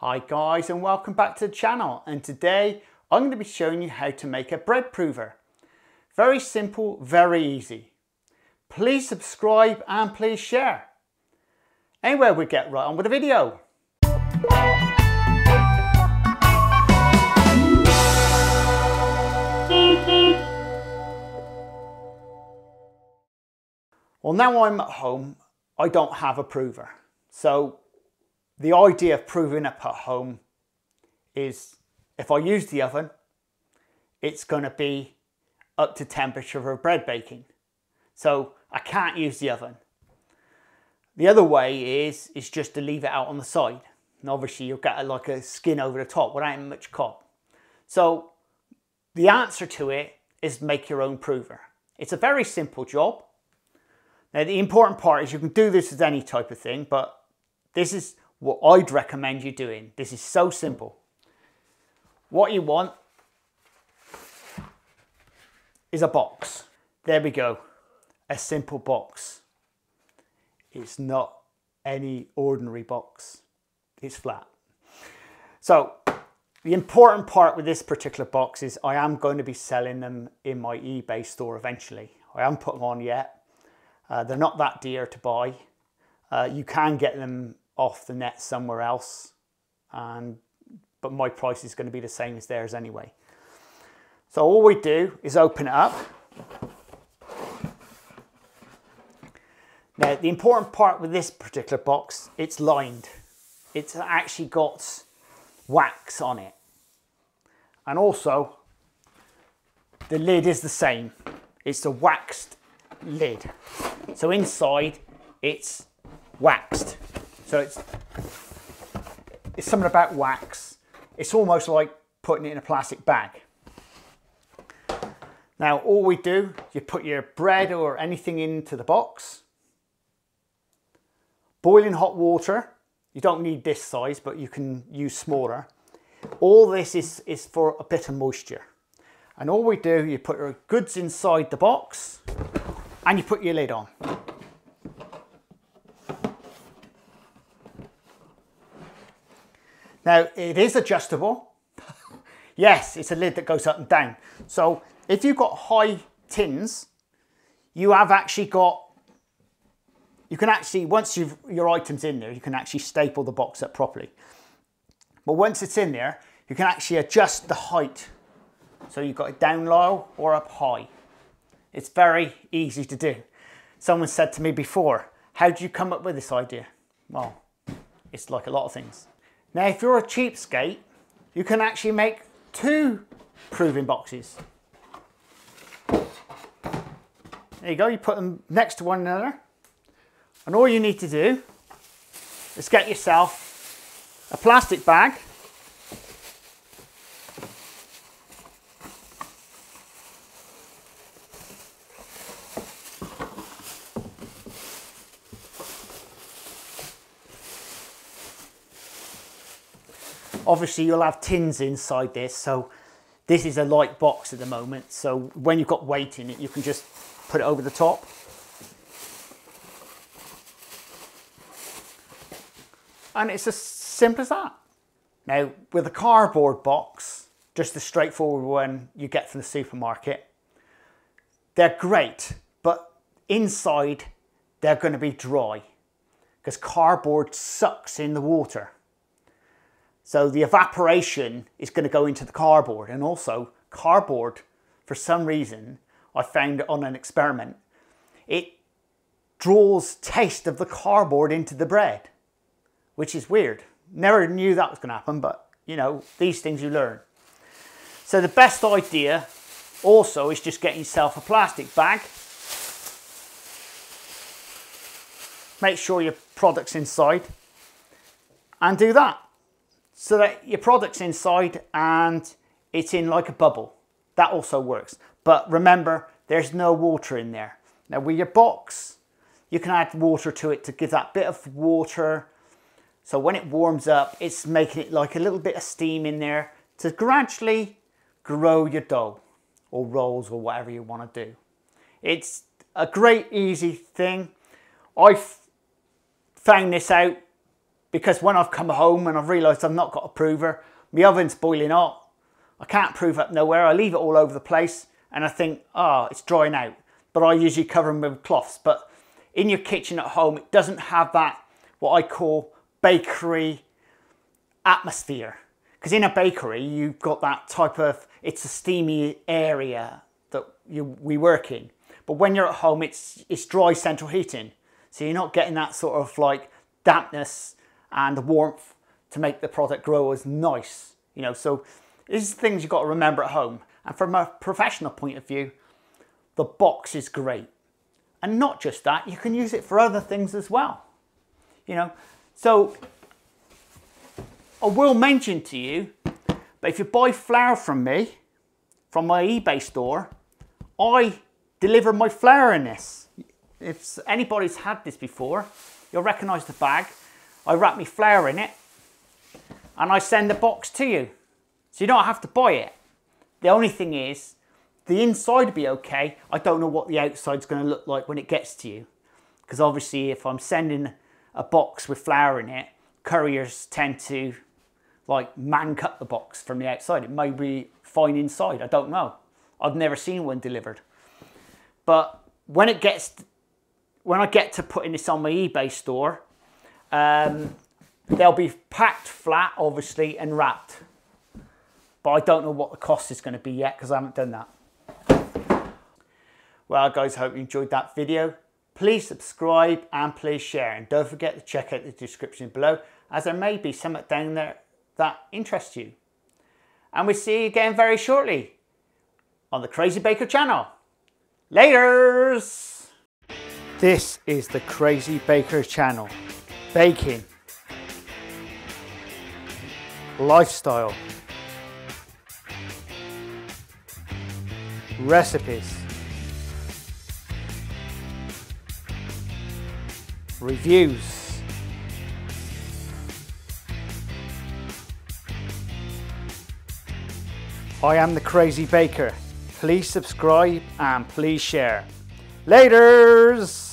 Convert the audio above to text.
Hi guys and welcome back to the channel and today I'm going to be showing you how to make a bread prover. Very simple, very easy. Please subscribe and please share. Anyway, we get right on with the video. Well now I'm at home, I don't have a prover. So the idea of proving up at home is if I use the oven, it's going to be up to temperature for bread baking. So I can't use the oven. The other way is, is just to leave it out on the side. And obviously you'll get a, like a skin over the top without much cut. So the answer to it is make your own prover. It's a very simple job. Now the important part is you can do this with any type of thing, but this is what I'd recommend you doing. This is so simple. What you want is a box. There we go. A simple box. It's not any ordinary box. It's flat. So the important part with this particular box is I am going to be selling them in my eBay store eventually. I haven't put them on yet. Uh, they're not that dear to buy. Uh, you can get them off the net somewhere else. And, but my price is going to be the same as theirs anyway. So all we do is open it up. Now the important part with this particular box, it's lined. It's actually got wax on it. And also the lid is the same. It's a waxed lid. So inside it's waxed. So it's, it's something about wax. It's almost like putting it in a plastic bag. Now all we do, you put your bread or anything into the box. Boiling hot water. You don't need this size, but you can use smaller. All this is, is for a bit of moisture. And all we do, you put your goods inside the box and you put your lid on. Now it is adjustable. yes, it's a lid that goes up and down. So if you've got high tins, you have actually got, you can actually, once you've your items in there, you can actually staple the box up properly. But once it's in there, you can actually adjust the height. So you've got it down low or up high. It's very easy to do. Someone said to me before, how did you come up with this idea? Well, it's like a lot of things. Now, if you're a cheapskate, you can actually make two proving boxes. There you go, you put them next to one another. And all you need to do is get yourself a plastic bag Obviously you'll have tins inside this, so this is a light box at the moment. So when you've got weight in it, you can just put it over the top. And it's as simple as that. Now with a cardboard box, just the straightforward one you get from the supermarket, they're great, but inside they're going to be dry because cardboard sucks in the water. So the evaporation is going to go into the cardboard and also cardboard, for some reason, I found on an experiment, it draws taste of the cardboard into the bread, which is weird. Never knew that was going to happen, but you know, these things you learn. So the best idea also is just getting yourself a plastic bag. Make sure your product's inside and do that so that your product's inside and it's in like a bubble. That also works. But remember, there's no water in there. Now with your box, you can add water to it to give that bit of water. So when it warms up, it's making it like a little bit of steam in there to gradually grow your dough or rolls or whatever you want to do. It's a great easy thing. I found this out because when I've come home and I've realised I've not got a prover, my oven's boiling hot, I can't prove up nowhere, I leave it all over the place and I think, oh, it's drying out. But I usually cover them with cloths. But in your kitchen at home, it doesn't have that, what I call bakery atmosphere. Because in a bakery, you've got that type of, it's a steamy area that you, we work in. But when you're at home, it's, it's dry central heating. So you're not getting that sort of like dampness and the warmth to make the product grow as nice. You know, so these are things you've got to remember at home. And from a professional point of view, the box is great. And not just that, you can use it for other things as well. You know, so I will mention to you, but if you buy flour from me, from my eBay store, I deliver my flour in this. If anybody's had this before, you'll recognize the bag. I wrap my flour in it and I send the box to you. So you don't have to buy it. The only thing is, the inside will be okay. I don't know what the outside's going to look like when it gets to you. Because obviously if I'm sending a box with flour in it, couriers tend to like man cut the box from the outside. It may be fine inside, I don't know. I've never seen one delivered. But when it gets, when I get to putting this on my eBay store, um, they'll be packed flat, obviously, and wrapped. But I don't know what the cost is going to be yet because I haven't done that. Well, guys, hope you enjoyed that video. Please subscribe and please share. And don't forget to check out the description below as there may be something down there that interests you. And we'll see you again very shortly on the Crazy Baker channel. Laters! This is the Crazy Baker channel. Baking. Lifestyle. Recipes. Reviews. I am the Crazy Baker. Please subscribe and please share. Laters!